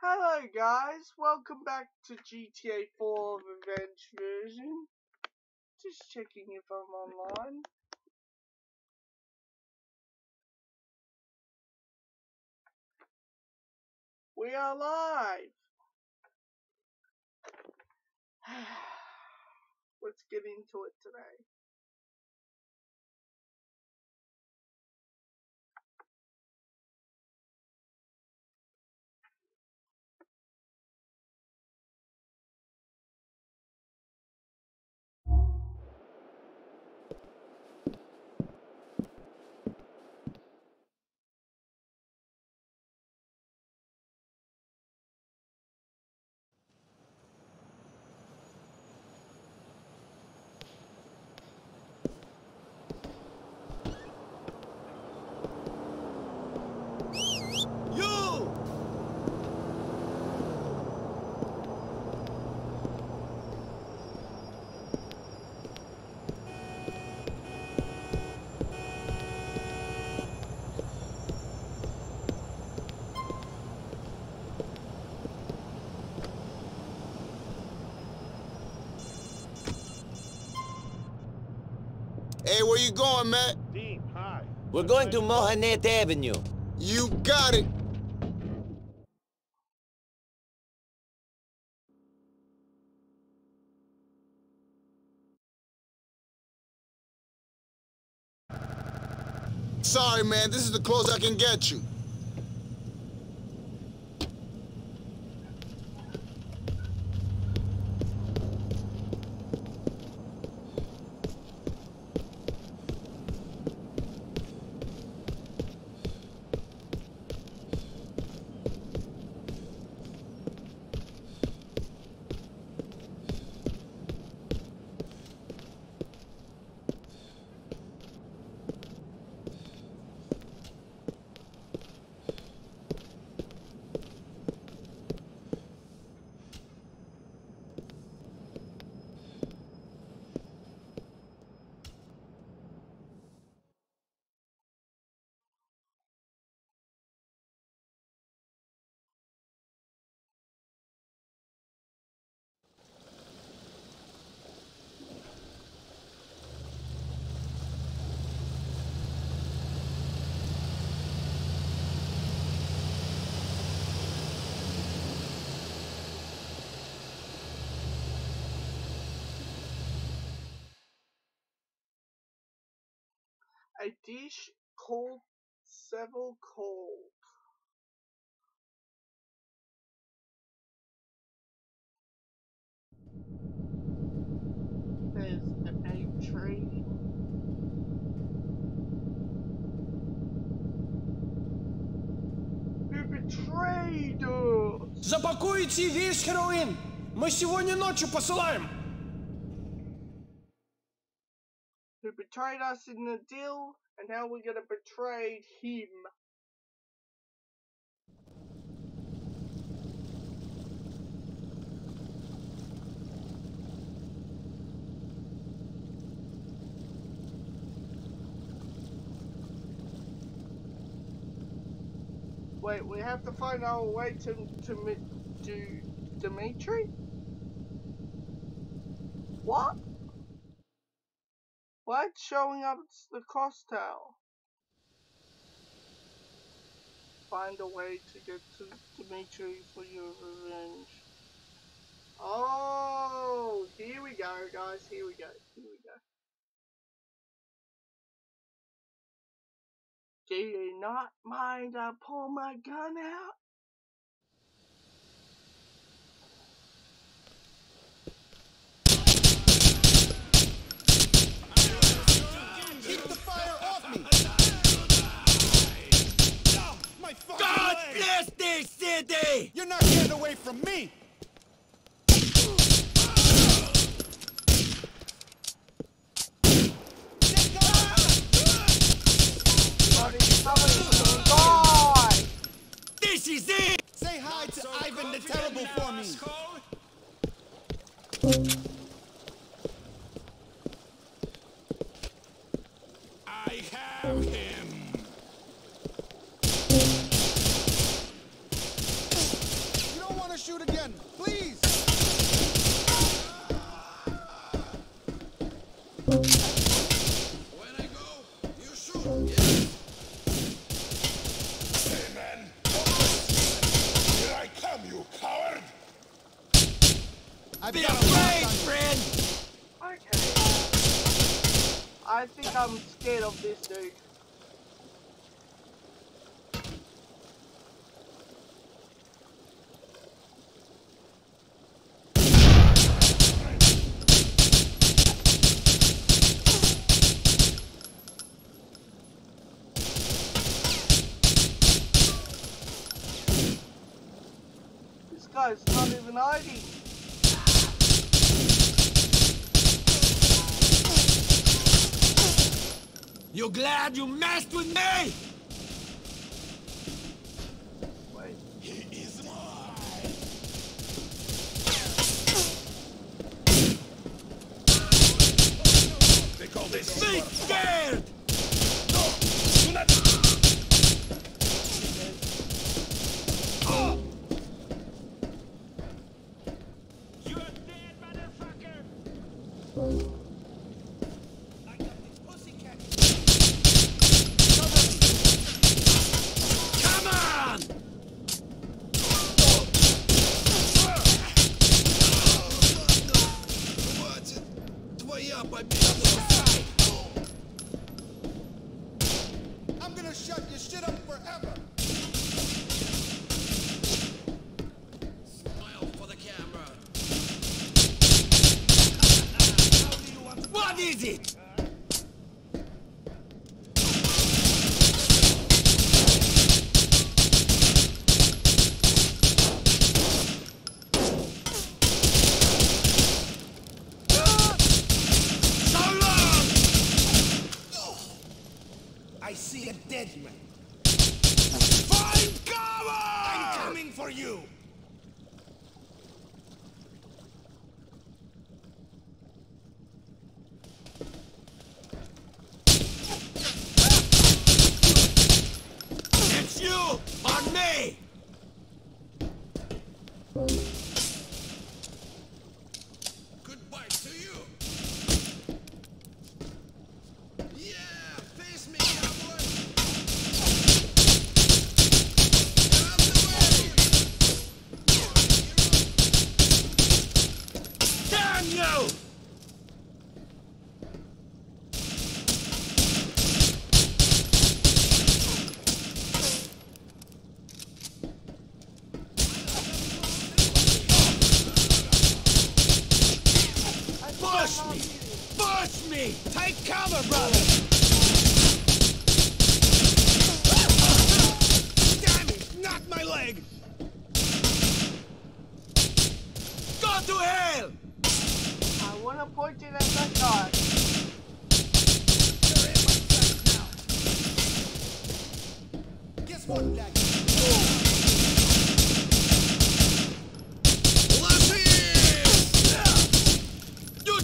Hello guys, welcome back to GTA 4 Revenge version. Just checking if I'm online. We are live! Let's get into it today. You! Hey, where you going, man? Dean, hi. We're going to Mohanet Avenue. You got it. Sorry, man. This is the closest I can get you. A dish called Seville Cold. There's the ape tree. Who betrayed us? Запакуйте весь хероин! Мы сегодня ночью посылаем! Betrayed us in the deal, and now we're gonna betray him. Wait, we have to find our way to to to Dimitri. What? It's showing up it's the Costel? Find a way to get to Dimitri for your revenge. Oh, here we go, guys. Here we go. Here we go. Do you not mind I pull my gun out? My fucking God leg! bless this city! You're not getting away from me! Somebody, somebody, God! This is it! Say hi to Ivan the Terrible for me! Please! When I go, you shoot. Yeah. Hey, man. Here I come, you coward. I've Be got afraid, friend! Okay. I think I'm scared of this dude. Guy's not even hiding. You glad you messed with me? Wait. He is mine. They call this scared!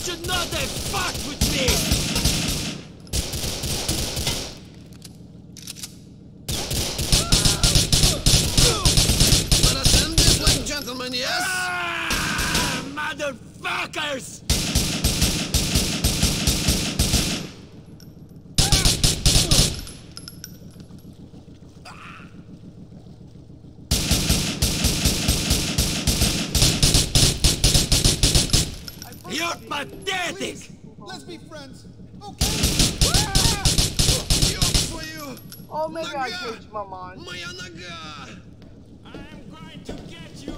Should not have fucked with me! maybe I Нога! changed my mind. Моя нога! I'm going to get you!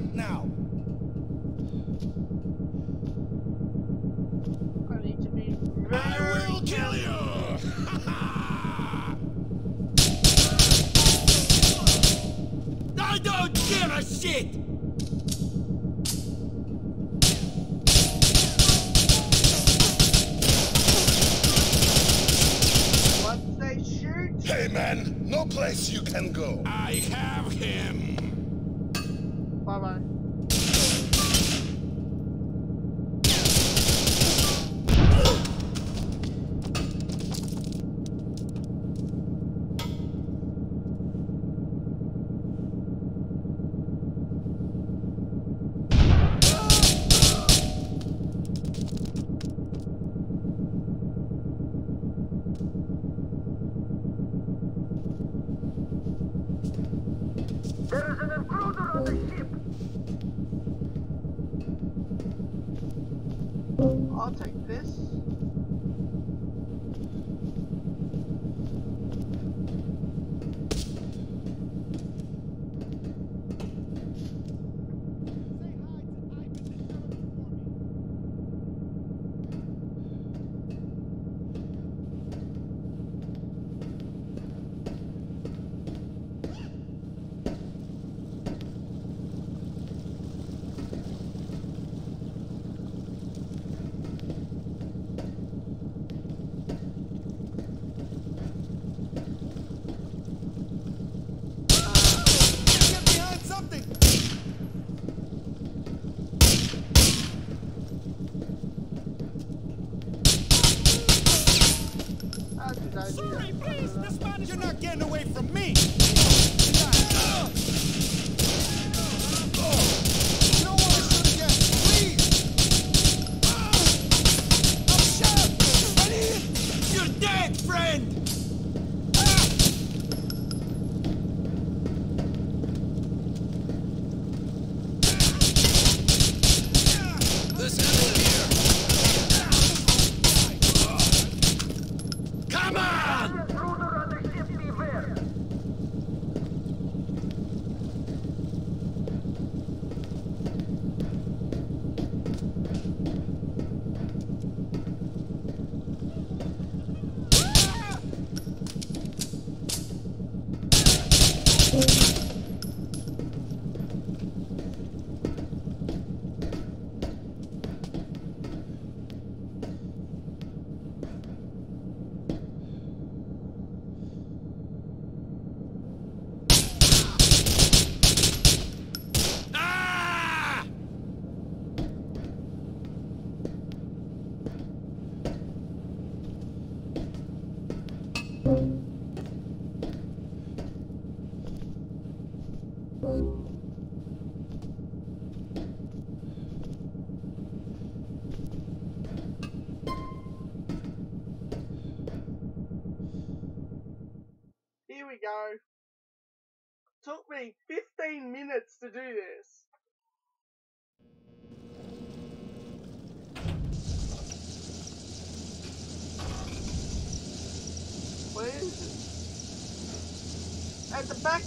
right now. I will kill you. I don't give a shit. Once they shoot. Hey man, no place you can go. I have him.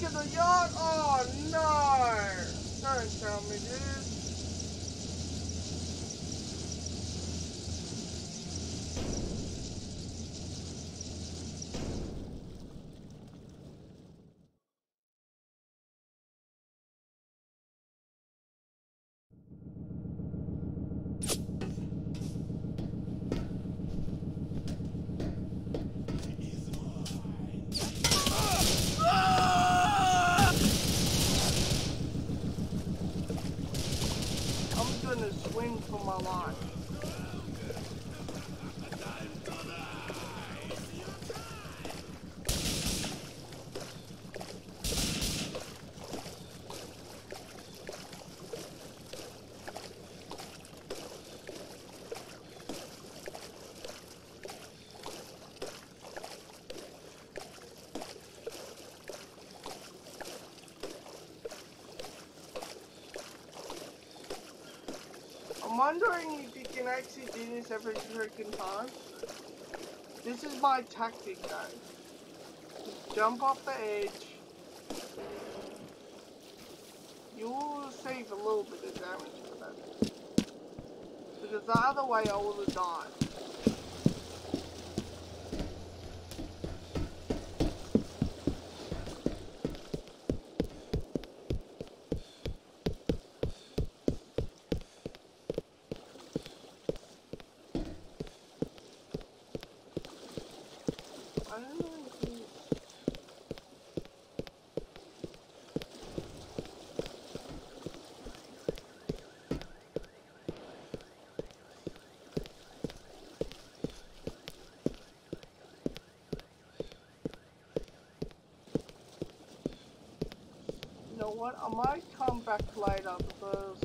into the yard? Oh no! Turn, turn. Wondering if you can actually do this every freaking time. This is my tactic guys. Jump off the edge. You will save a little bit of damage for that. Because the other way I would have died. I don't know if he's... You know what? I might come back later because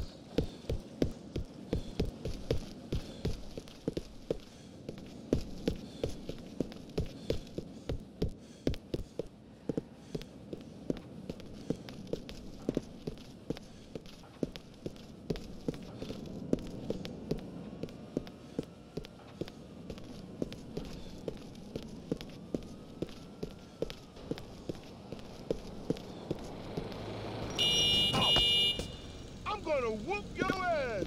I'm gonna whoop your ass!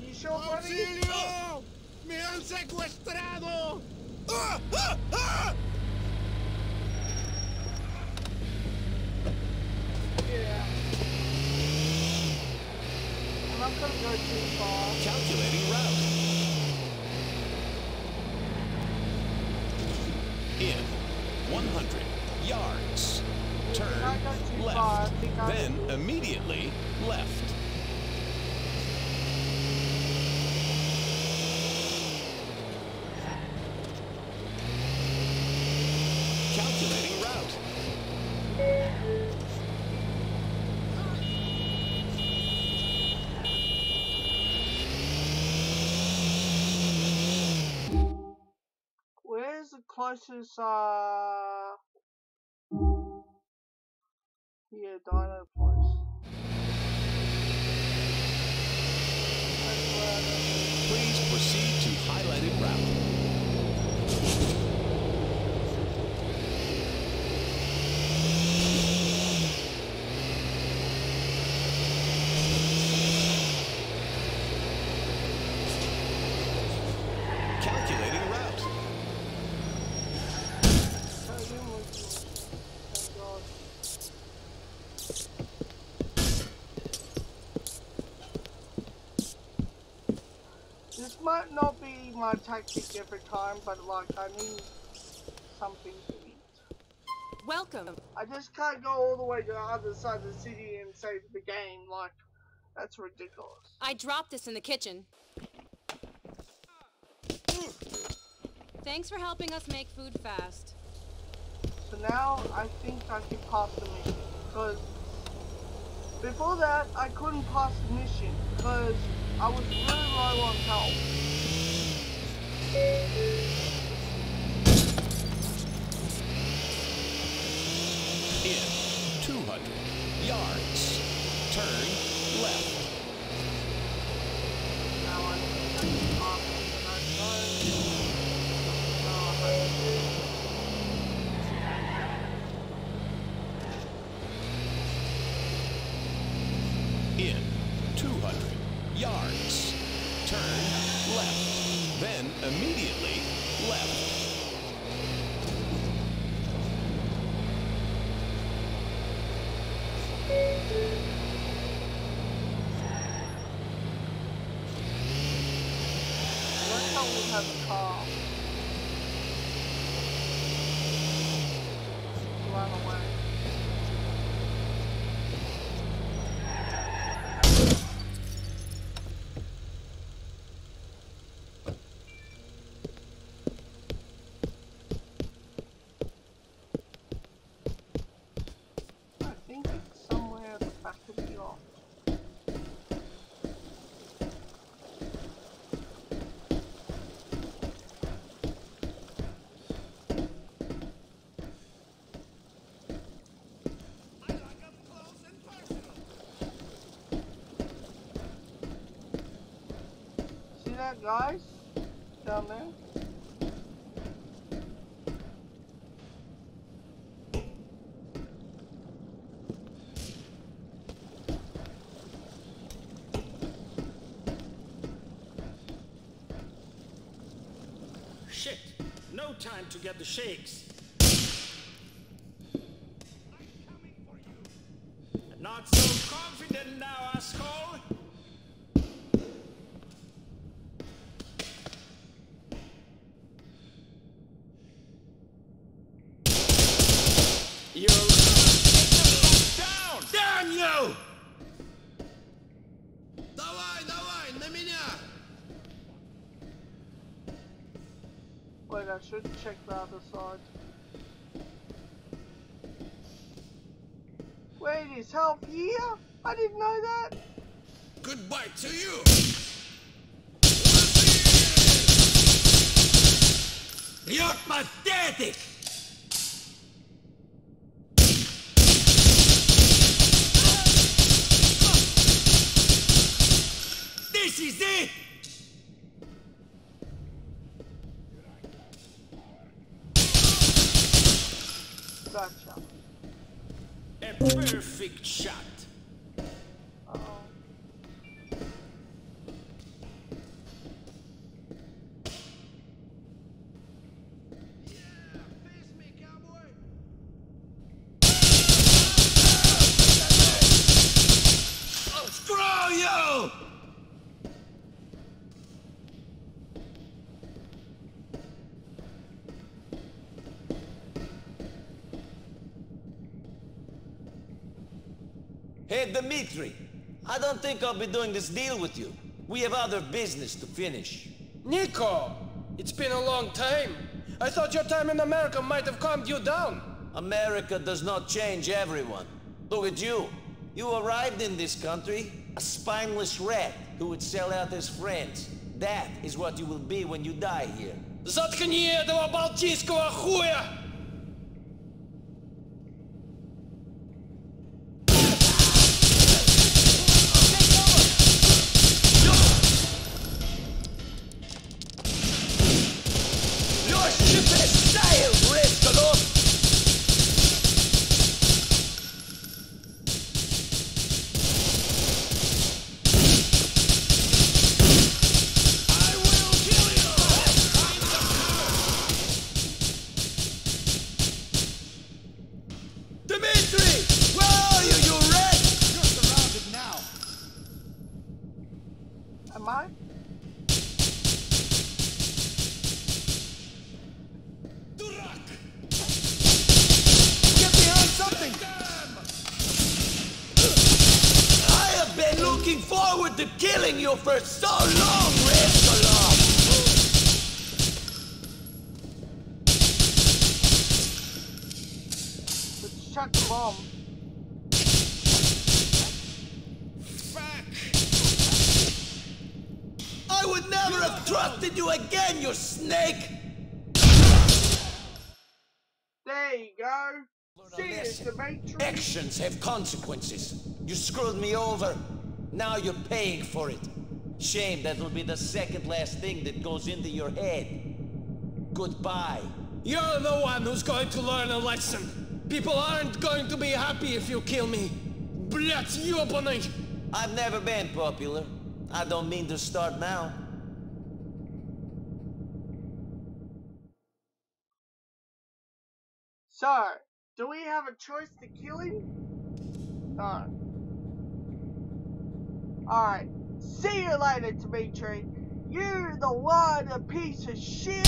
you sure, buddy? ¡Auxilio! ¡Me han secuestrado! ¡Ah, ah, ah! Yeah. I'm not gonna go too far. Calculating route. In 100 yards. Turn Not go too far, left. because- Then immediately left. Calculating route. Closest, uh... Yeah, dino place. That's where I don't Please proceed to highlighted route. Calculating route. Tell him what you- Thank God. This might not my tactic every time, but like I need something to eat. Welcome. I just can't go all the way to the other side of the city and save the game. Like, that's ridiculous. I dropped this in the kitchen. Thanks for helping us make food fast. So now I think I can pass the mission. Because before that, I couldn't pass the mission because I was really low on health. In 200 yards. Turn left. Now I think I can pass it and I don't. No, I have to. In 200 yards. Turn left. Then immediately left. Let's hope we have a car. Run away. That, guys? Down there? Shit! No time to get the shakes. I should check the other side. Wait, is help here? I didn't know that. Goodbye to you! You're pathetic! Hey, Dmitri, I don't think I'll be doing this deal with you. We have other business to finish. Nico, it's been a long time. I thought your time in America might have calmed you down. America does not change everyone. Look at you. You arrived in this country, a spineless rat who would sell out his friends. That is what you will be when you die here. Заткни этого балтийского хуя! Actions have consequences. You screwed me over. Now you're paying for it. Shame that'll be the second last thing that goes into your head. Goodbye. You're the one who's going to learn a lesson. People aren't going to be happy if you kill me. Блять, ёбаный! I've never been popular. I don't mean to start now. So, do we have a choice to kill him? No. Alright. See you later, Dimitri. You're the one, a piece of shit!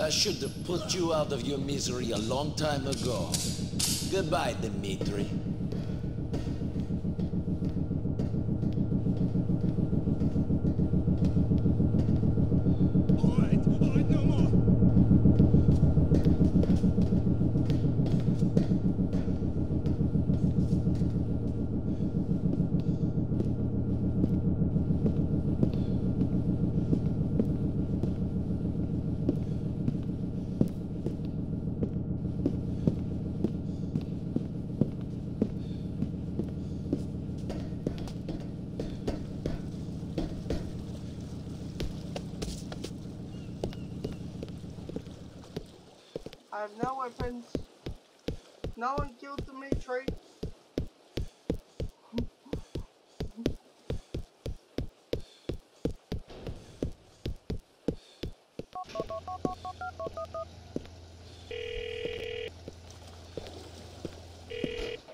I should have put you out of your misery a long time ago. Goodbye, Dimitri. Alright, alright, no more! I have no weapons. No one killed Dimitri.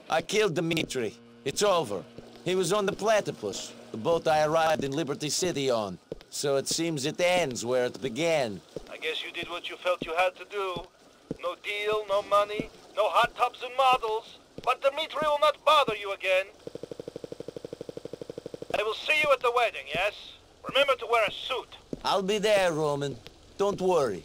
I killed Dimitri. It's over. He was on the platypus, the boat I arrived in Liberty City on. So it seems it ends where it began. I guess you did what you felt you had to do. No deal, no money, no hot tubs and models. But Dimitri will not bother you again. I will see you at the wedding, yes? Remember to wear a suit. I'll be there, Roman. Don't worry.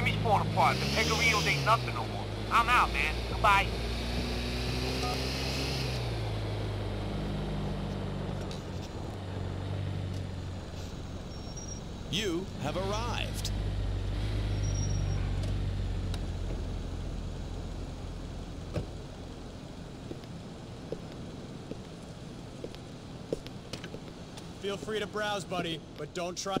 Jimmy's falling apart. The Pegorinos ain't nothing no more. I'm out, man. Goodbye. You have arrived. Feel free to browse, buddy, but don't try.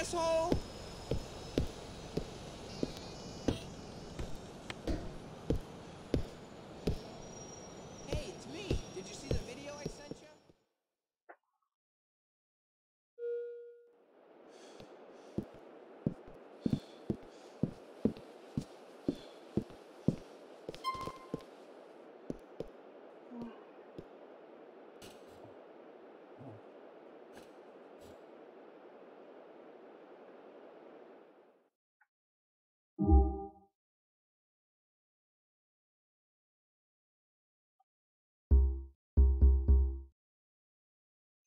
asshole.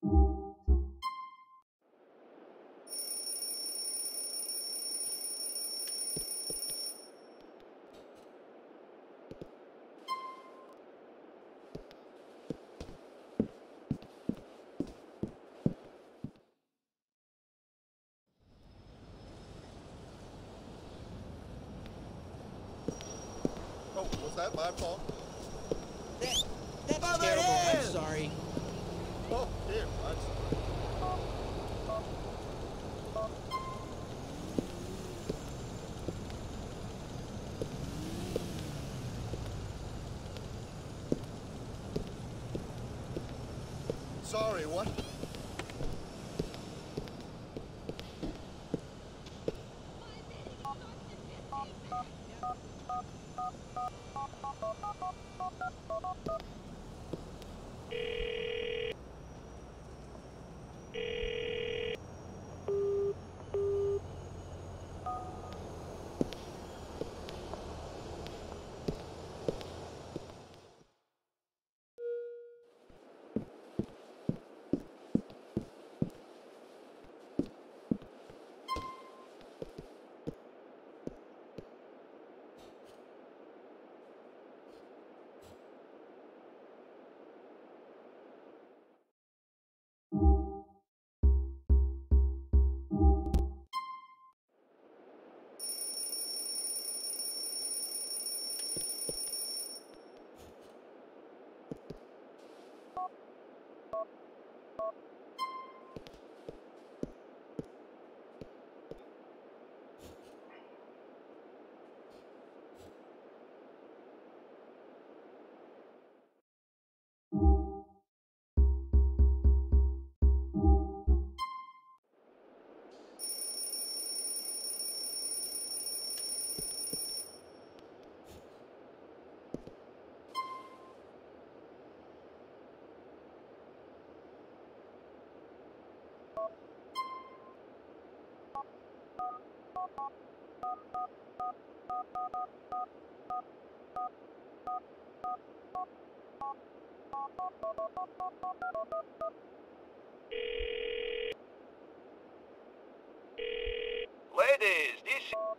Oh, was that my fault? That, that's terrible. Is. I'm sorry. what? Ladies, this is...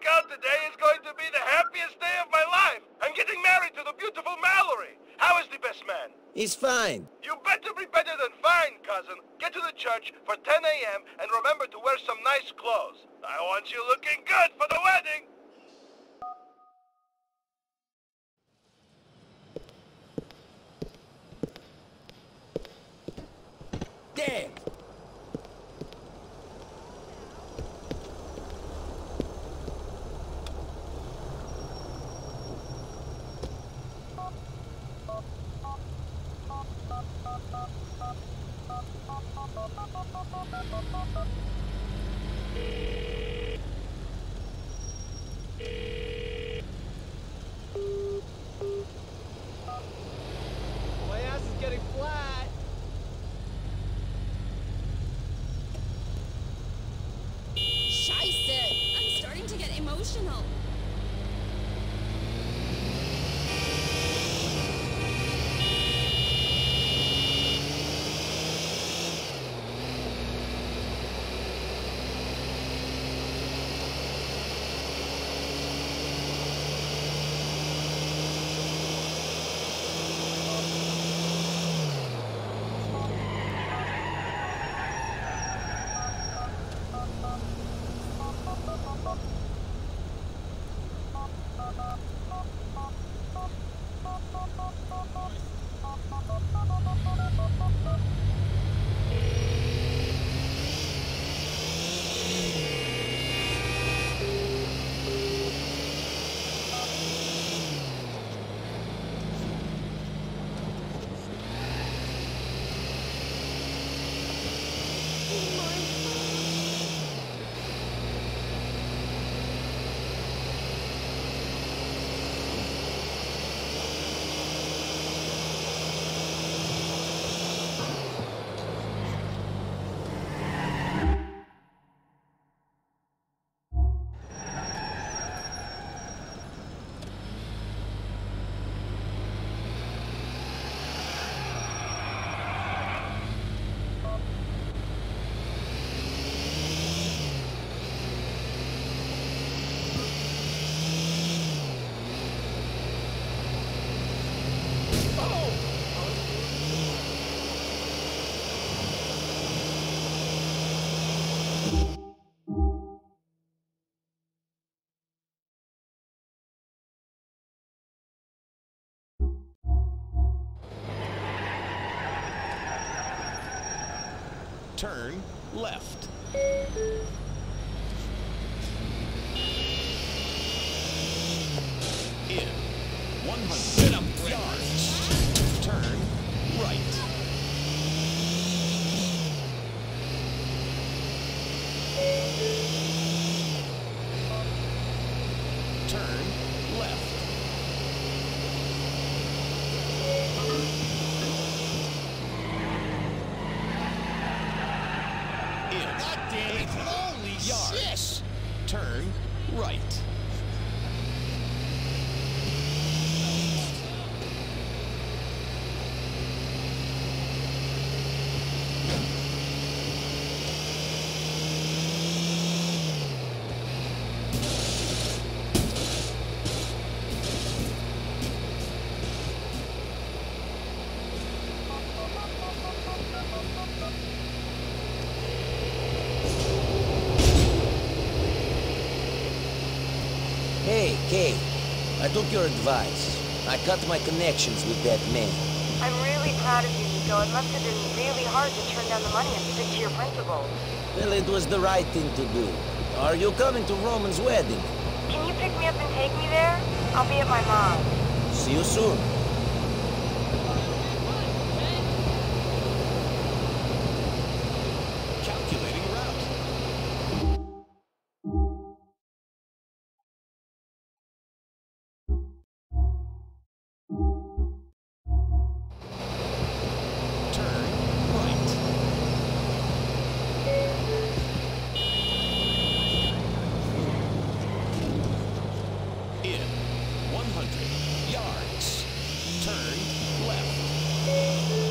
wake today is going to be the happiest day of my life. I'm getting married to the beautiful Mallory. How is the best man? He's fine. You better be better than fine, cousin. Get to the church for 10 a.m. and remember to wear some nice clothes. I want you looking good for the wedding. Damn! Turn left. In 100 yards. Turn right. Turn left. In God damn it. Holy yards. Turn right. Hey, Kay. I took your advice. I cut my connections with that man. I'm really proud of you, Niko. It must have been really hard to turn down the money and stick to your principles. Well, it was the right thing to do. Are you coming to Roman's wedding? Can you pick me up and take me there? I'll be at my mom's. See you soon. in 100 yards. Turn left.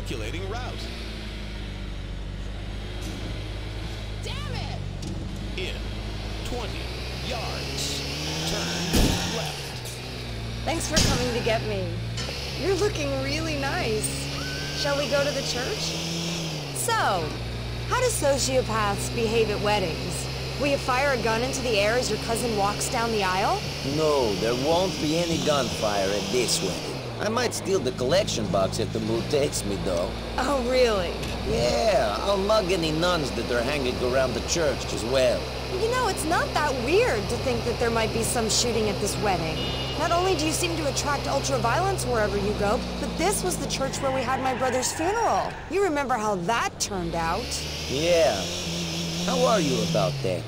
Calculating route. Damn it! In 20 yards. Turn left. Thanks for coming to get me. You're looking really nice. Shall we go to the church? So, how do sociopaths behave at weddings? Will you fire a gun into the air as your cousin walks down the aisle? No, there won't be any gunfire at this wedding. I might steal the collection box if the mood takes me, though. Oh, really? Yeah, I'll mug any nuns that are hanging around the church as well. You know, it's not that weird to think that there might be some shooting at this wedding. Not only do you seem to attract ultra-violence wherever you go, but this was the church where we had my brother's funeral. You remember how that turned out. Yeah. How are you about that?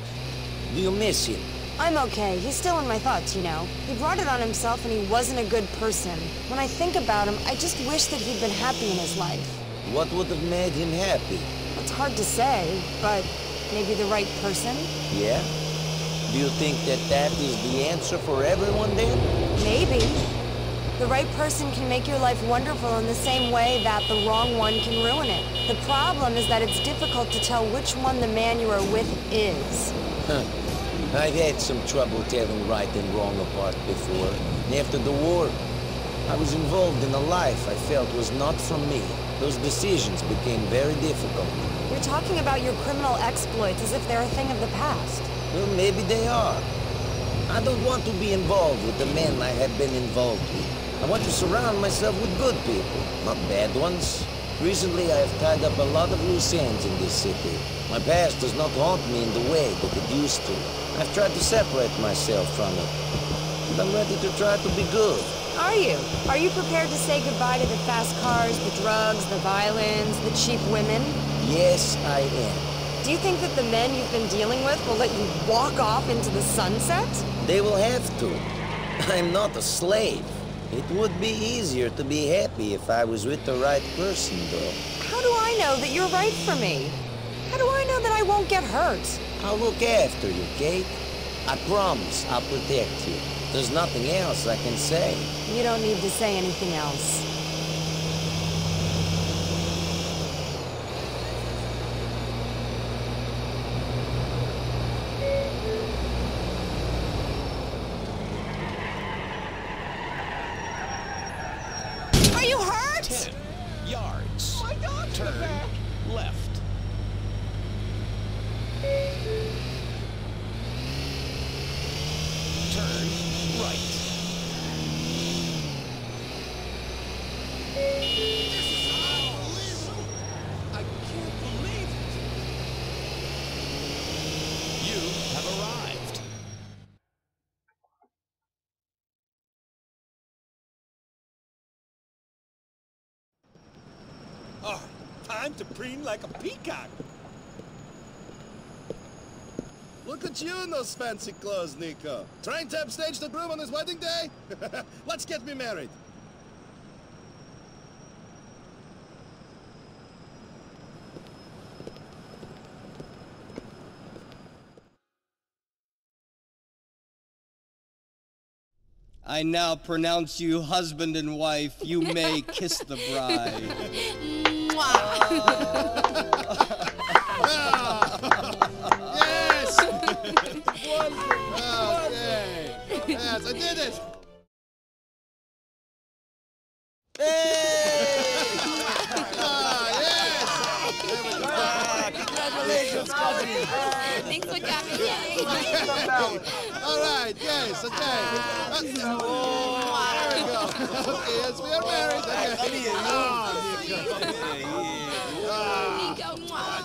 Do you miss him? I'm okay. He's still in my thoughts, you know. He brought it on himself and he wasn't a good person. When I think about him, I just wish that he'd been happy in his life. What would have made him happy? It's hard to say, but maybe the right person? Yeah? Do you think that that is the answer for everyone then? Maybe. The right person can make your life wonderful in the same way that the wrong one can ruin it. The problem is that it's difficult to tell which one the man you are with is. Huh. I've had some trouble telling right and wrong apart before. After the war, I was involved in a life I felt was not from me. Those decisions became very difficult. You're talking about your criminal exploits as if they're a thing of the past. Well, maybe they are. I don't want to be involved with the men I have been involved with. I want to surround myself with good people, not bad ones. Recently, I have tied up a lot of loose ends in this city. My past does not haunt me in the way that it used to. I've tried to separate myself from it. And I'm ready to try to be good. Are you? Are you prepared to say goodbye to the fast cars, the drugs, the violence, the cheap women? Yes, I am. Do you think that the men you've been dealing with will let you walk off into the sunset? They will have to. I'm not a slave. It would be easier to be happy if I was with the right person, though. How do I know that you're right for me? How do I know that I won't get hurt? I'll look after you, Kate. I promise I'll protect you. There's nothing else I can say. You don't need to say anything else. Are you hurt? 10 yards. My dog's Turn back. left. Turn right. I can't believe it! You have arrived. Oh, time to preen like a peacock. Look at you in those fancy clothes, Niko. Trying to upstage the groom on his wedding day? Let's get me married. I now pronounce you husband and wife. You may kiss the bride. yes! okay. Yes, I did it! Thanks for coming. All right, yes, okay. Uh, uh, oh we go. Okay, yes, we are married. Okay. Oh, Niko, mwah,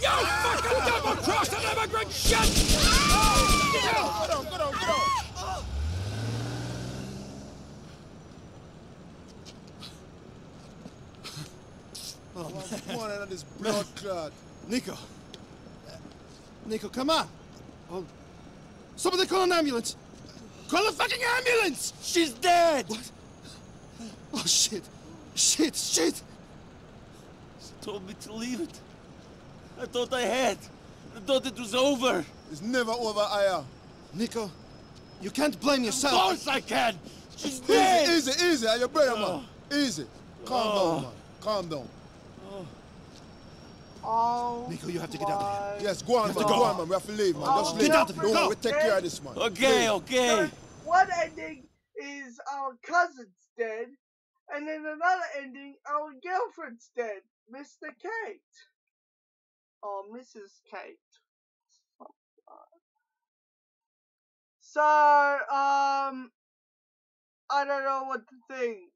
You fucking double-crossed immigrant shit! Get on, get on, get on, get on. Oh, my one of this blood clot. Niko. Niko, come on. Oh, somebody call an ambulance. Call a fucking ambulance! She's dead! What? Oh, shit. Shit, shit! She told me to leave it. I thought I had. I thought it was over. It's never over, Aya. Niko, you can't blame yourself. Of course I can! She's dead! Easy, easy, easy. Are you brother, man? Oh. Easy. Calm Oh. down, man. Calm down. Oh. Niko, you have to get out of here. Yes, go on, man. Go. go. on, man. We have to leave, man. Oh, Just get leave. out of here. Don't worry, Go. we take care of this, man. Okay, Leave. okay. One ending is our cousin's dead, and then another ending, our girlfriend's dead, Mr. Kate. Or Mrs. Kate. So, um, I don't know what to think.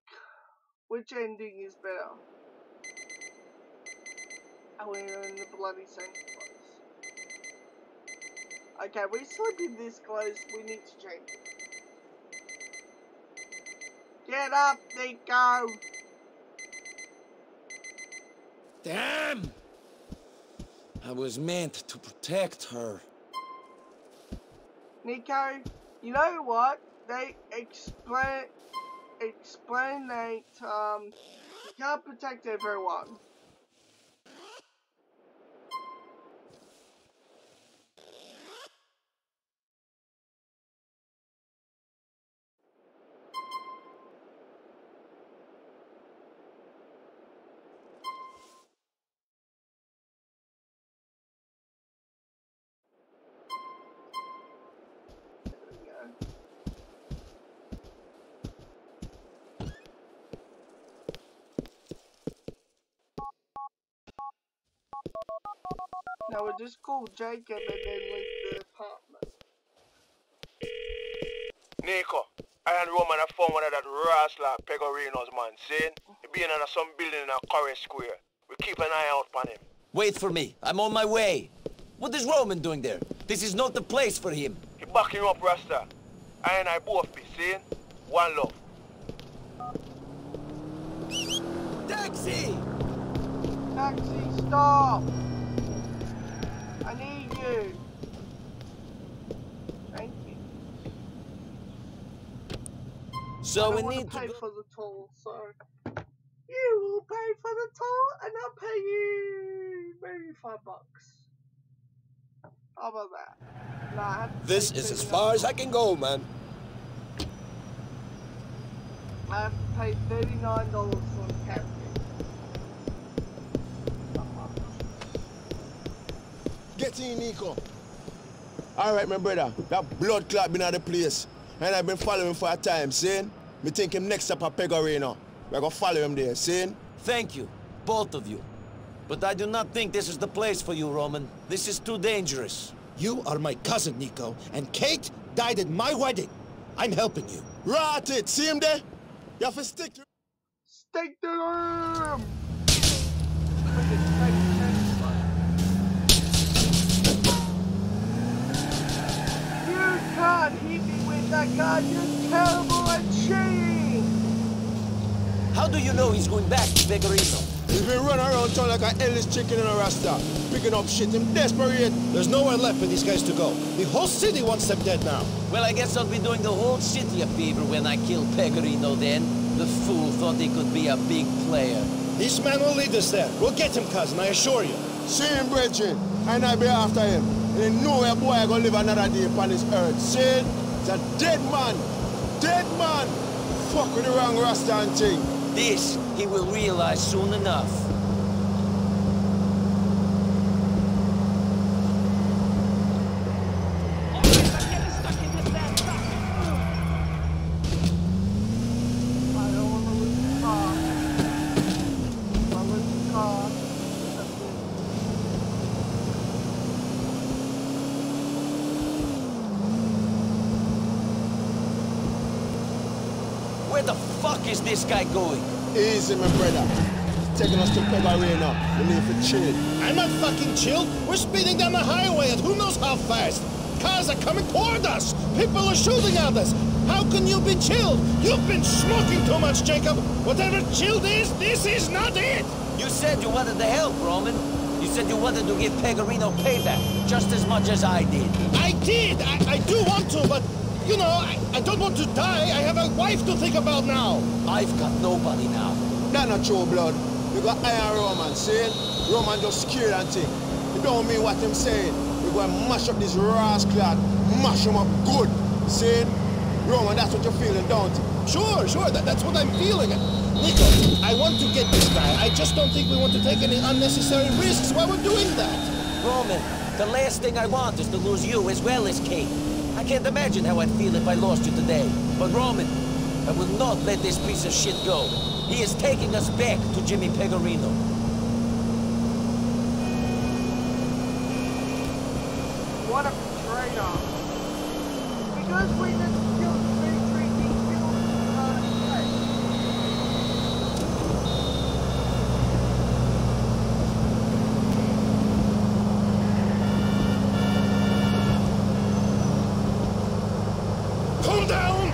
Which ending is better? Are we in the bloody same place? Okay, we sleep in this close. We need to change it. Get up, Niko! Damn! I was meant to protect her. Niko, you know what? They explain explain that um you can't protect everyone. Just call Jacob and then leave the apartment. Niko, I and Roman have found one of that rascal Pegorinos, man. Saying he be in a- some building in a Corey Square. We keep an eye out on him. Wait for me. I'm on my way. What is Roman doing there? This is not the place for him. He backing up, Rasta. I and I both be saying one love. Taxi! Taxi, stop! I need you. Thank you. So we need to pay for the toll, so you will pay for the toll, and I'll pay you maybe five bucks. How about that? Nah, I have to This is as far as I can go, man. I have to pay thirty-nine dollars for the cab. Get in, Niko. All right, my brother. That blood clot been at the place. And I've been following for a time, seeing? Me think him next up at Pegorino. We're gonna follow him there, seeing? Thank you, both of you. But I do not think this is the place for you, Roman. This is too dangerous. You are my cousin, Niko, and Kate died at my wedding. I'm helping you. Rot it, see him there? You have to stick to Stick to them! You can't hit me with that gun, you're terrible at shooting! How do you know he's going back to Pegorino? He's been running around town like an endless chicken in a rasta. Picking up shit, him desperate. There's nowhere left for these guys to go. The whole city wants them dead now. Well, I guess I'll be doing the whole city a favor when I kill Pegorino then. The fool thought he could be a big player. This man will lead us there. We'll get him, cousin, I assure you. See him, brethren, and I be after him. And then know where boy I gonna live another day upon this earth. See? A dead man. Dead man. Fuck with the wrong rasta and thing. This he will realize soon enough. I don't want to lose the car. If I lose Where the fuck is this guy going? Easy, my brother. He's taking us to Pegorino. We need to chill. I'm not fucking chill. We're speeding down the highway at who knows how fast. Cars are coming toward us. People are shooting at us. How can you be chilled? You've been smoking too much, Jacob. Whatever chilled is, this is not it. You said you wanted to help, Roman. You said you wanted to give Pegorino payback, just as much as I did. I did. I, I do want to, but, you know, I, I don't want to die. I have a wife to think about now. I've got nobody now. That not true, blood. You got Iron Roman, see? Roman just scared and thing. You don't mean what him saying. You gonna mash up this rascal, mash him up good. See? Roman, that's what you're feeling, don't you? Sure, sure, that, that's what I'm feeling. Niko, I want to get this guy. I just don't think we want to take any unnecessary risks while we're doing that. Roman, the last thing I want is to lose you as well as Kate. I can't imagine how I'd feel if I lost you today. But Roman, I will not let this piece of shit go. He is taking us back to Jimmy Pegorino. What a betrayal. Because we didn't kill Dimitri, he killed uh, Jay. Calm down!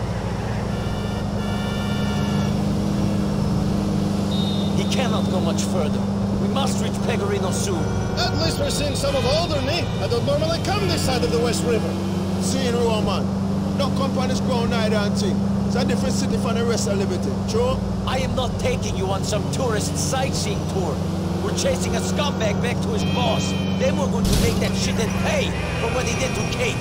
He cannot go much further. We must reach Pegorino soon. At least we're seeing some of Alderney. I don't normally come this side of the West River. Seeing Roman. Don't come on this ground neither and thing. It's a different city from the rest of Liberty. True? I am not taking you on some tourist sightseeing tour. We're chasing a scumbag back to his boss. Then we're going to make that shithead pay for what he did to Kate.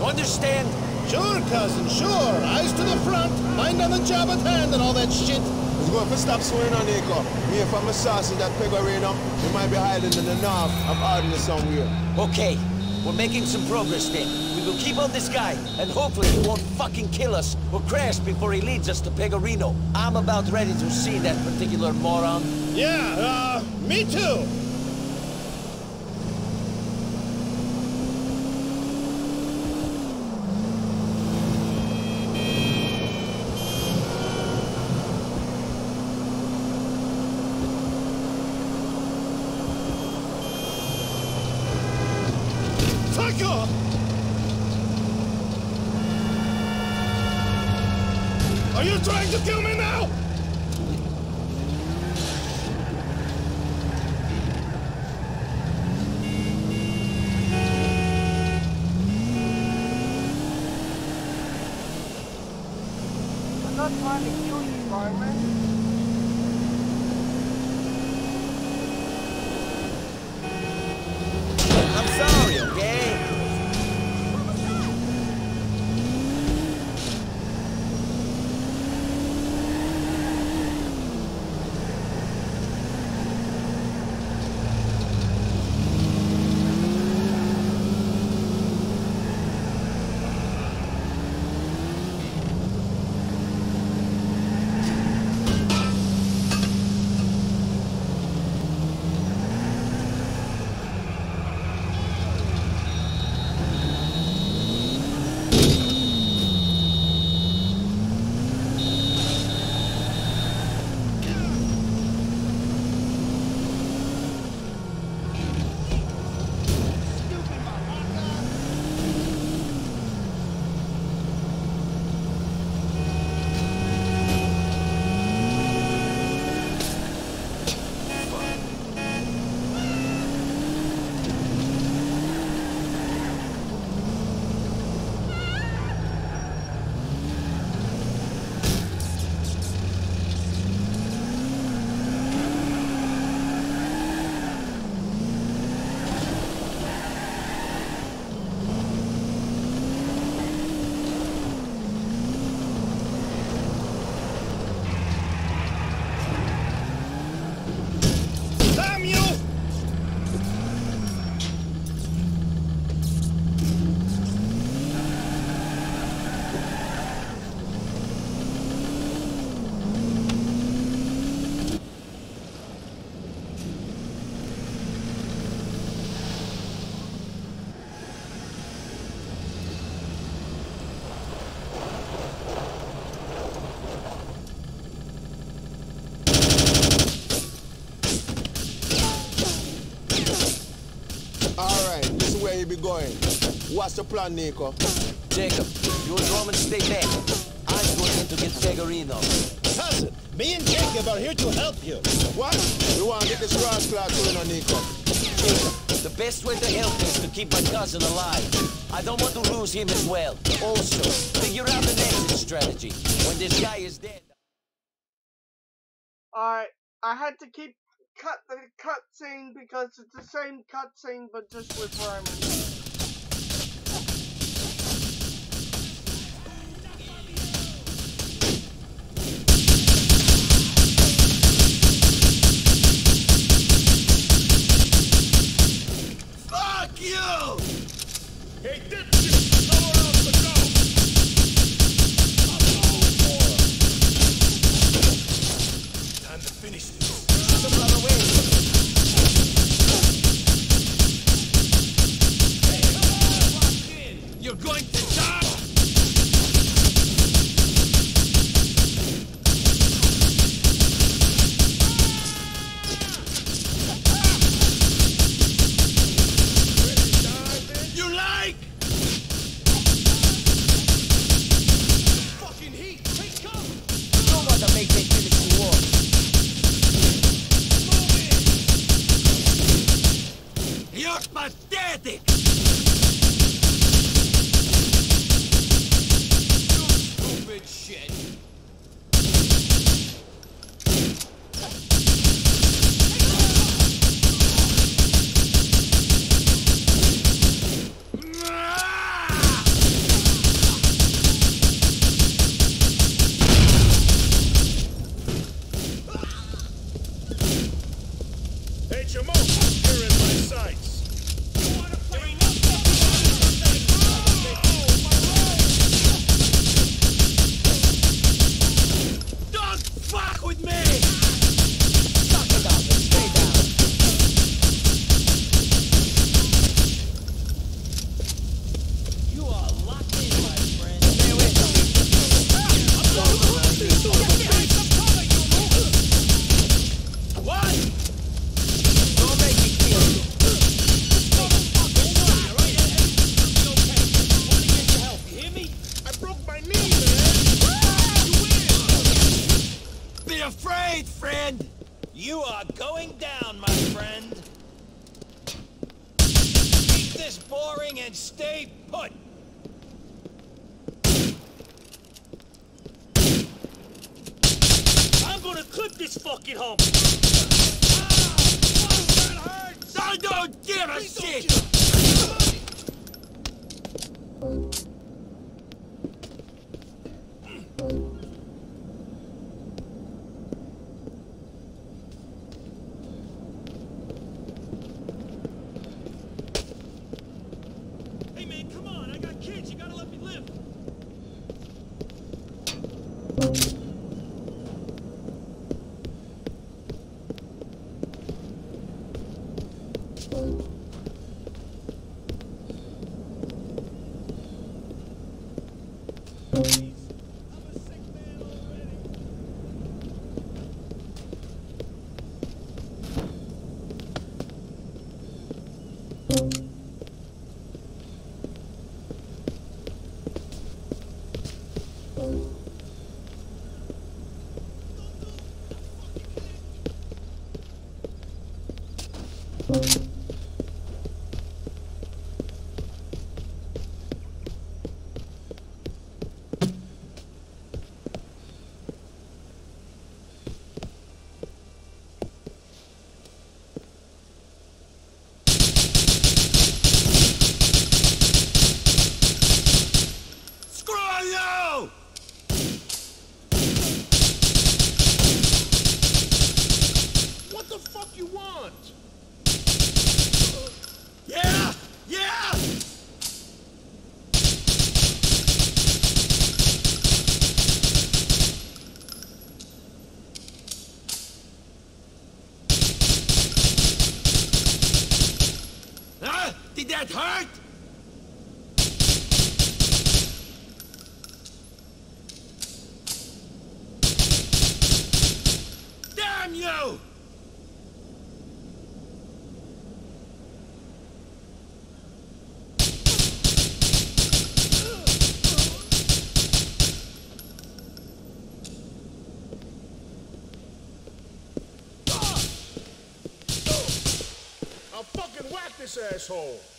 Understand? Sure, cousin, sure. Eyes to the front, mind on the job at hand and all that shit. He's going to stop swearing on Niko. Me if I'm a sausage that Pegorino, we might be hiding in the north of Alderney somewhere. Okay, we're making some progress then. We will keep on this guy, and hopefully he won't fucking kill us or crash before he leads us to Pegorino. I'm about ready to see that particular moron. Yeah, uh, me too. Going? What's the plan, Niko? Jacob, you and Roman stay back. I'm going in to get Pegorino. Cousin, me and Jacob are here to help you. What? You want to get this rascal going on, Niko? The best way to help is to keep my cousin alive. I don't want to lose him as well. Also, figure out an exit strategy. When this guy is dead... Alright, I had to keep cut the cutscene because it's the same cutscene but just with Roman. Fuck You're going to pathetic! This asshole.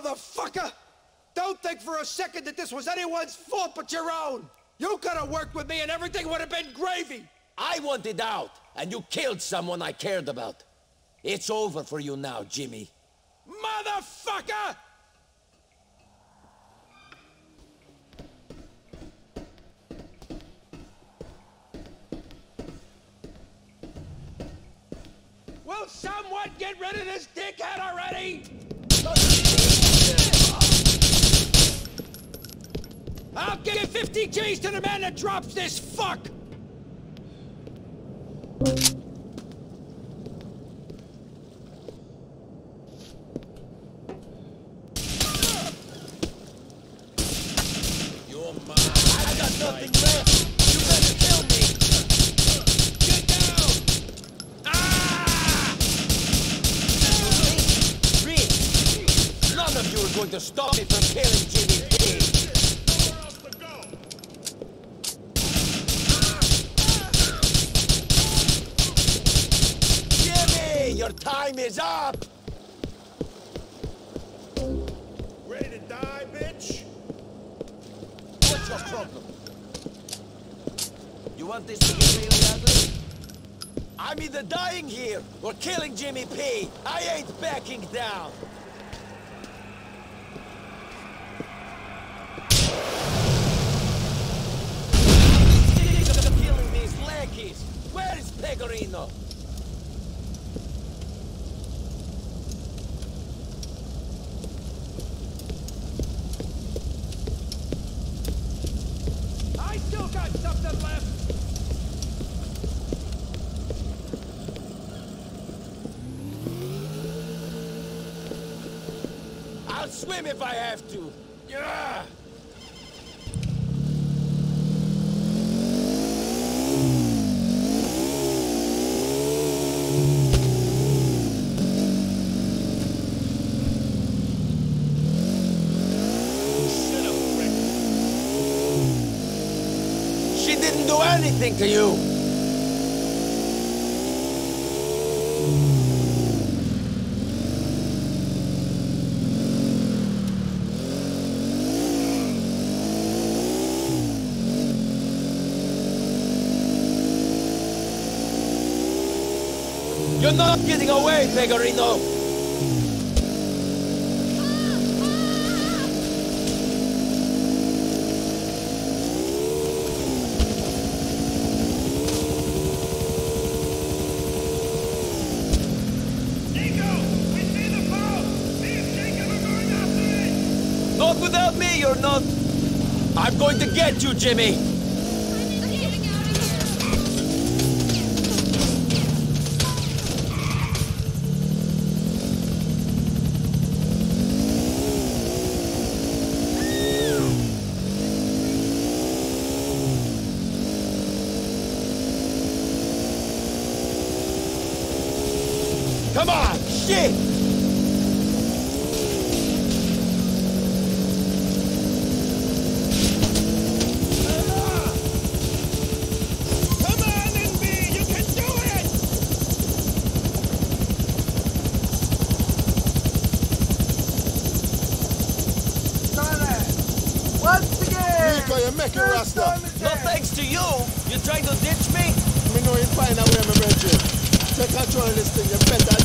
Motherfucker! Don't think for a second that this was anyone's fault but your own! You could have worked with me and everything would have been gravy! I wanted out, and you killed someone I cared about. It's over for you now, Jimmy. Motherfucker! Will someone get rid of this dickhead already? I'll give 50 G's to the man that drops this fuck! Is up. Ready to die, bitch? What's your problem? You want this to get really ugly? I'm either dying here or killing Jimmy P. I ain't backing down. Sick of killing these lackeys. Where is Pegorino? I still got something left! I'll swim if I have to. Yeah. She didn't do anything to you. You're not getting away, Pegorino! Not without me, you're not! I'm going to get you, Jimmy! Come on! Shit! Come on, NB! You can do it! Once again! Niko, you make it Rasta. No thanks to you! You trying to ditch me? Me know you find a way, my brethren. Of this thing. You're better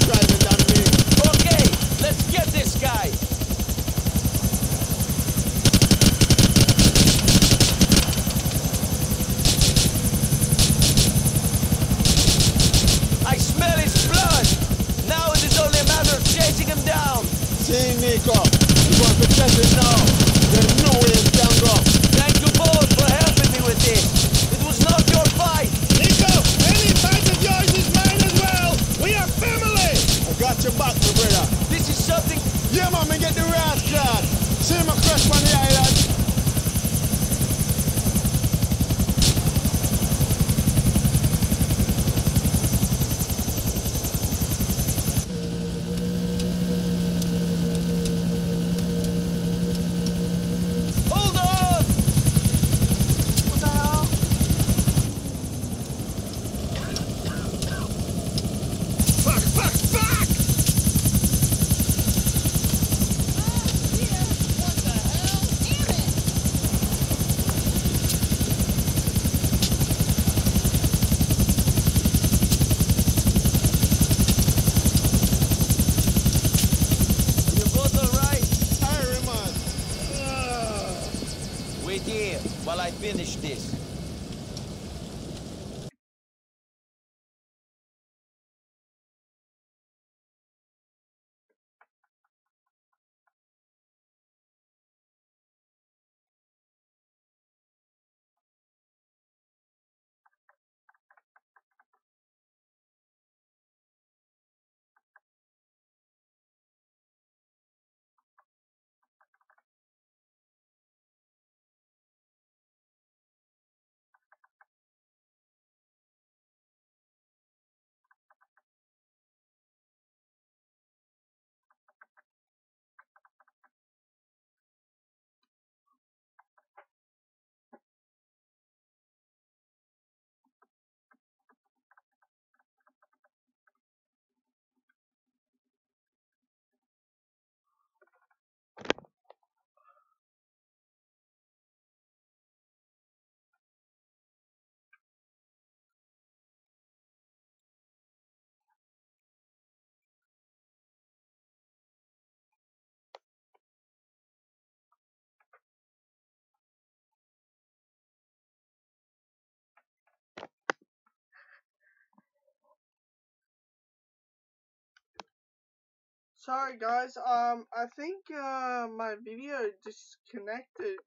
Sorry guys, um, I think uh, my video disconnected.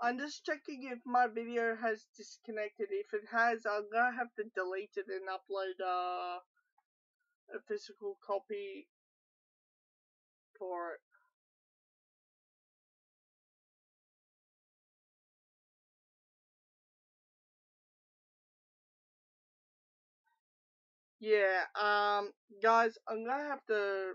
I'm just checking if my video has disconnected. If it has, I'm gonna have to delete it and upload uh, a physical copy for it. Yeah, um, guys, I'm gonna have to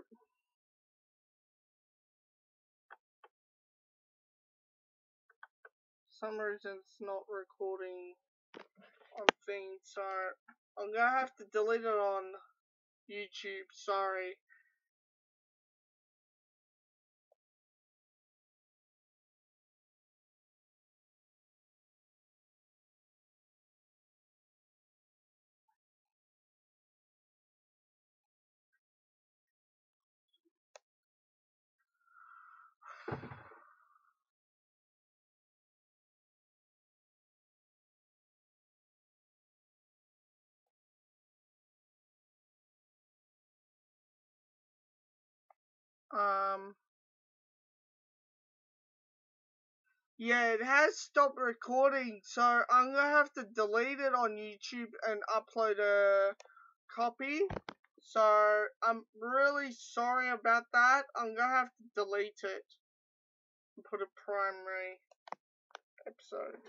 some reason it's not recording on thing, so I'm gonna have to delete it on YouTube, sorry. Um, yeah, it has stopped recording, so I'm gonna have to delete it on YouTube and upload a copy. So I'm really sorry about that. I'm gonna have to delete it and put a primary episode.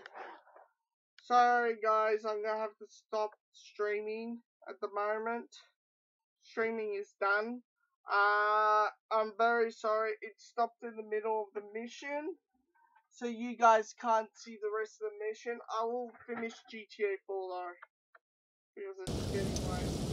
Sorry guys, I'm gonna have to stop streaming at the moment. Streaming is done. Uh, I'm very sorry. It stopped in the middle of the mission. So you guys can't see the rest of the mission. I will finish GTA 4 though. Because it's getting late.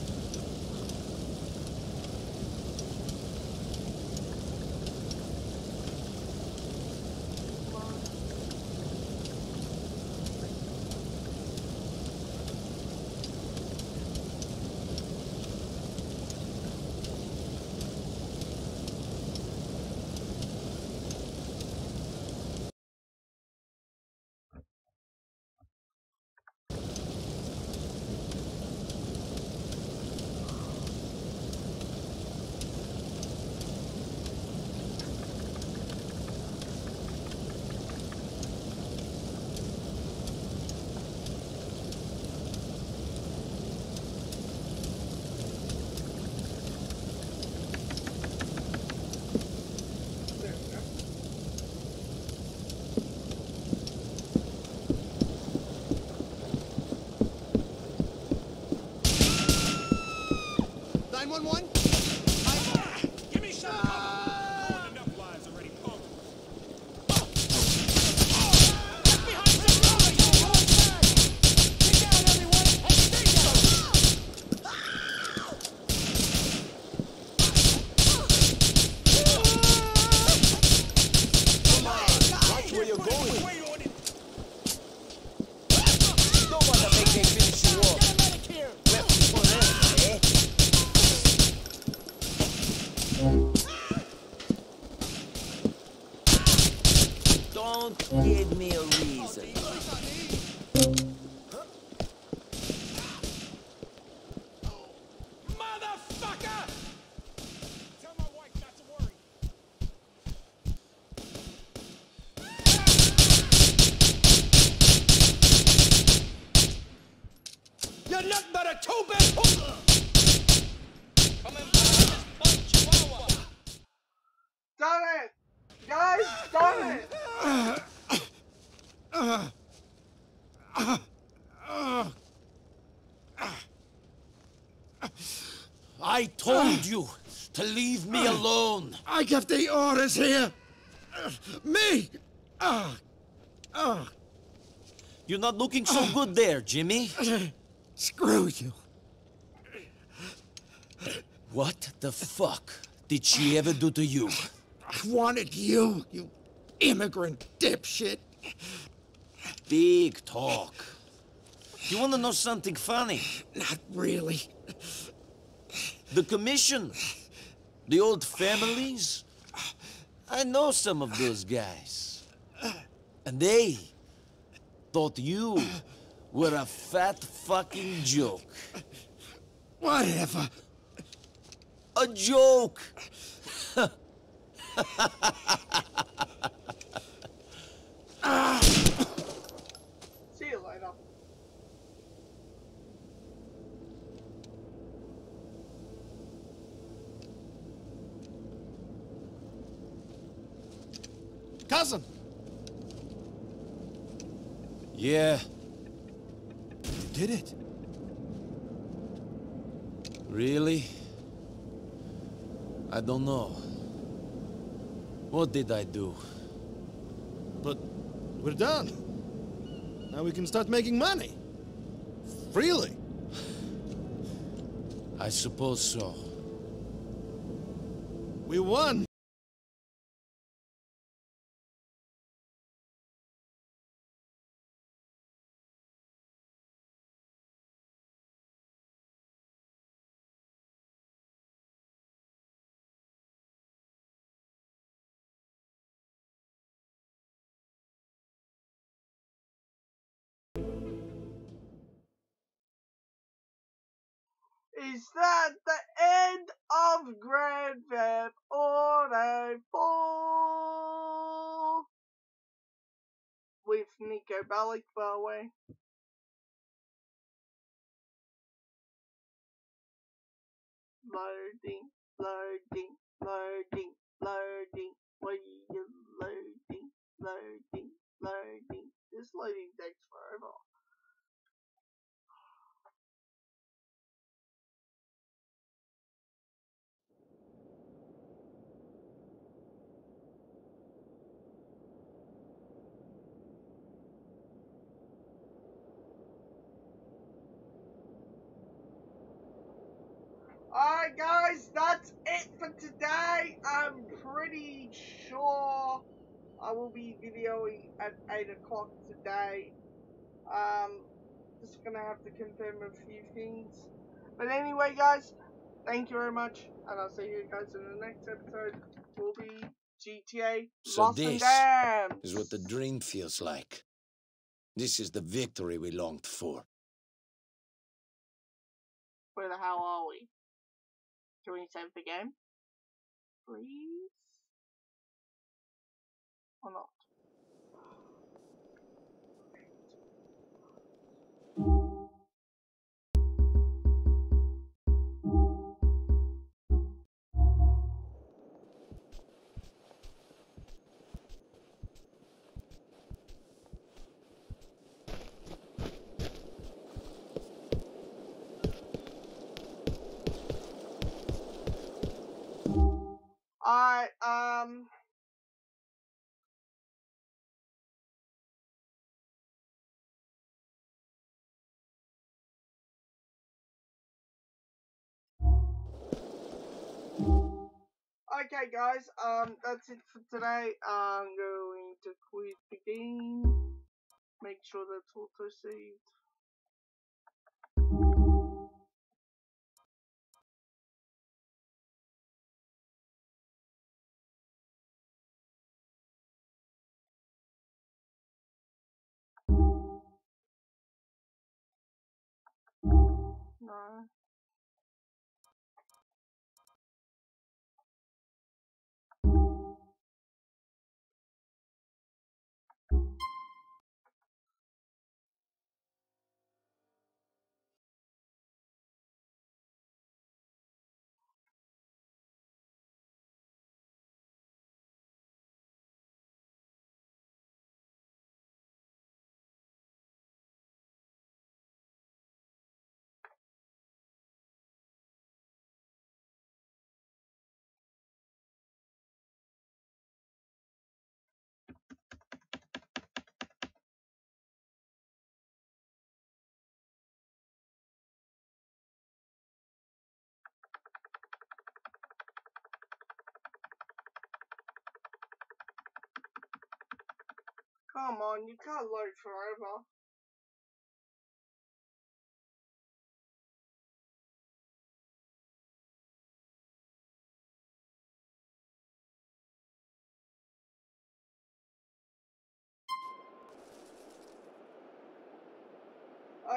Told you to leave me alone. I give the orders here. Me. Ah. Ah. You're not looking so good there, Jimmy. Screw you. What the fuck did she ever do to you? I wanted you, you immigrant dipshit. Big talk. You wanna know something funny? Not really. The commission. The old families. I know some of those guys. And they thought you were a fat fucking joke. Whatever. A joke! See Cousin! Yeah, You did it. really? I don't know. What did I do? But we're done. Now we can start making money. Freely. I suppose so. We won. Is that the end of Grand Theft Auto 4? With Niko Bellic, by the way. Loading, loading, loading, loading. What loading, loading, loading? This loading takes forever. Alright guys, that's it for today. I'm pretty sure I will be videoing at 8 o'clock today. Um, just gonna have to confirm a few things. But anyway guys, thank you very much. And I'll see you guys in the next episode. Will be GTA So Lost and this is what the dream feels like. This is the victory we longed for. Where the hell are we? Can we save the game? Please? Or not? Alright, um. Okay, guys, um, that's it for today. I'm going to quit the game. Make sure that's auto saved. No. Come on, you can't load forever.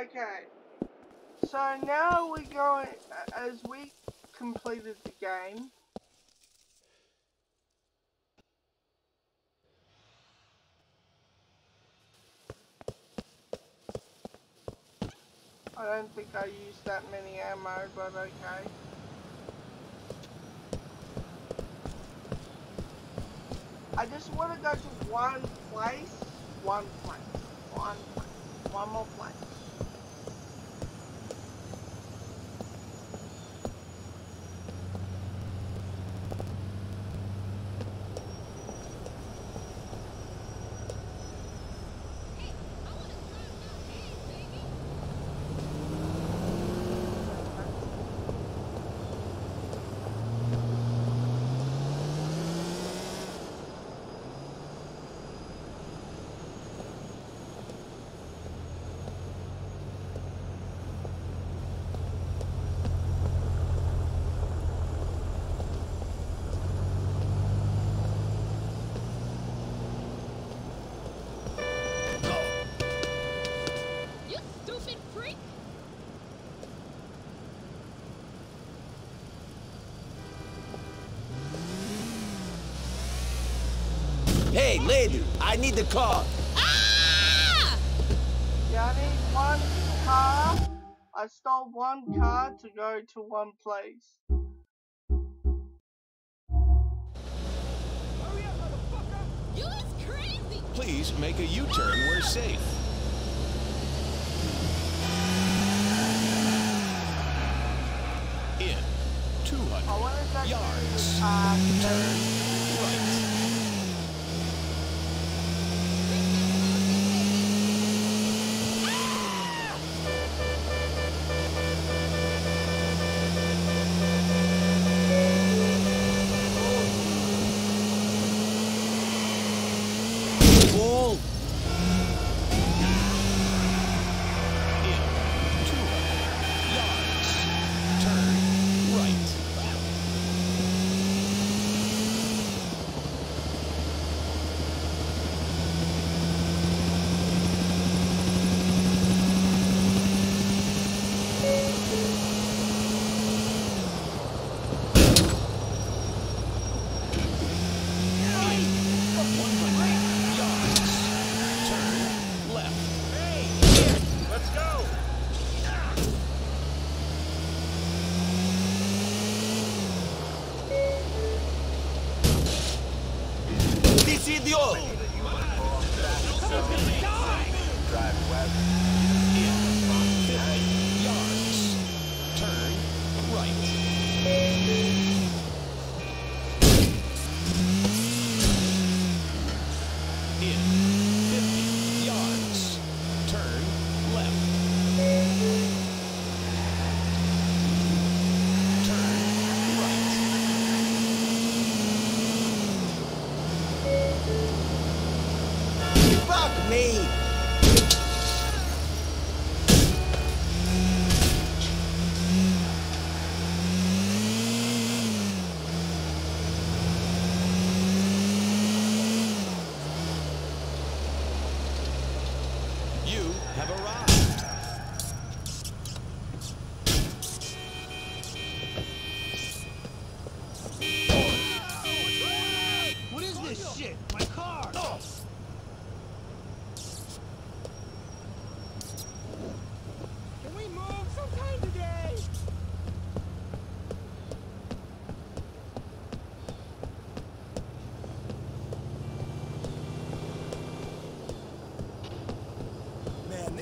Okay. So now we're going, as we completed the game, I don't think I used that many ammo, but okay. I just want to go to one place, one place, one place, one more place. Hey, lady, I need the car. Ah! Yeah, I need one car. I stole one car to go to one place. You was crazy! Please make a U-turn We're safe. In 200 yards.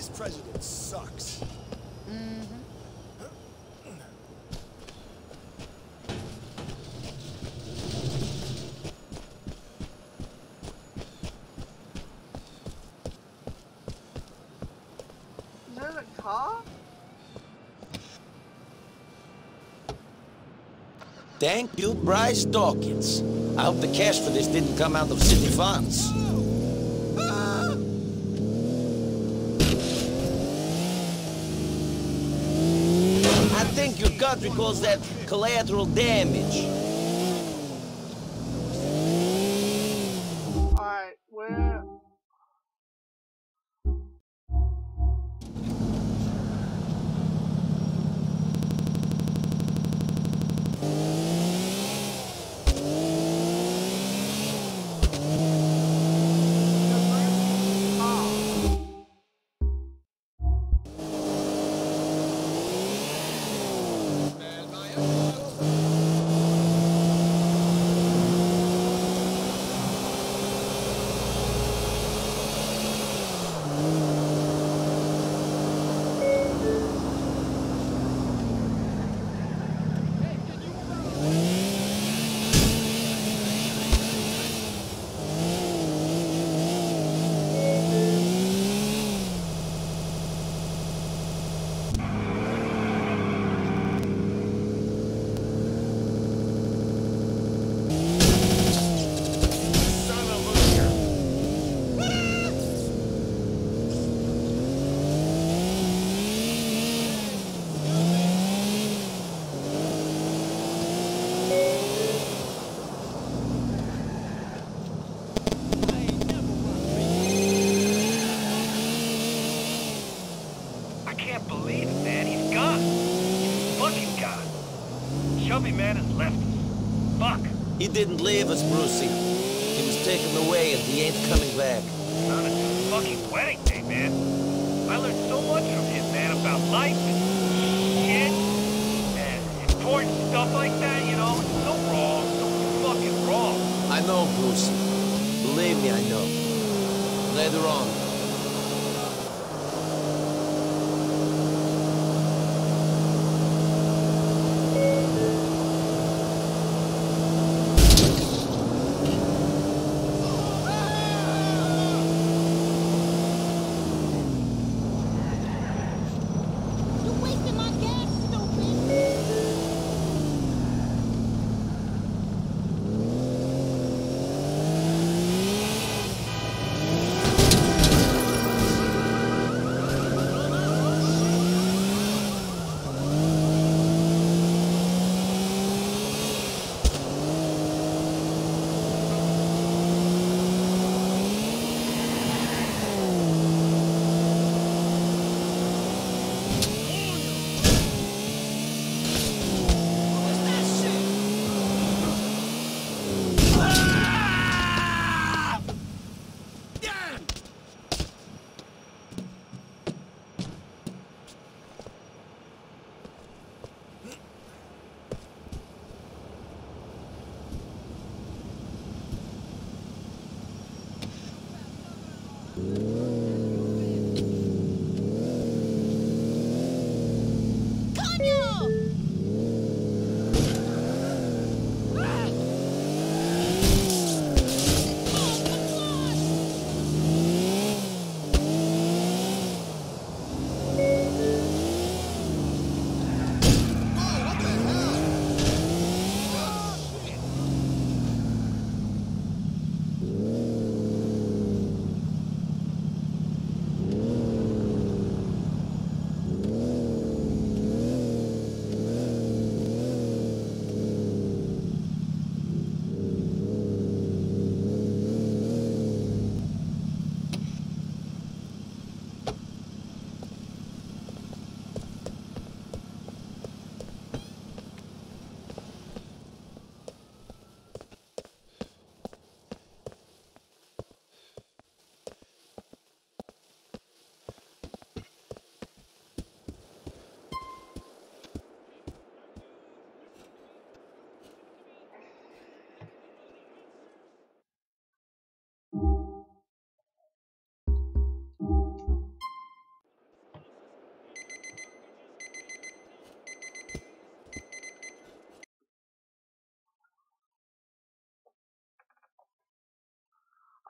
This president sucks. Thank you, Bryce Dawkins. I hope the cash for this didn't come out of city funds. because that collateral damage. leave us, Brucey.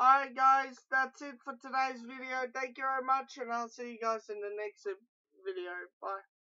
Alright guys, that's it for today's video. Thank you very much and I'll see you guys in the next video. Bye.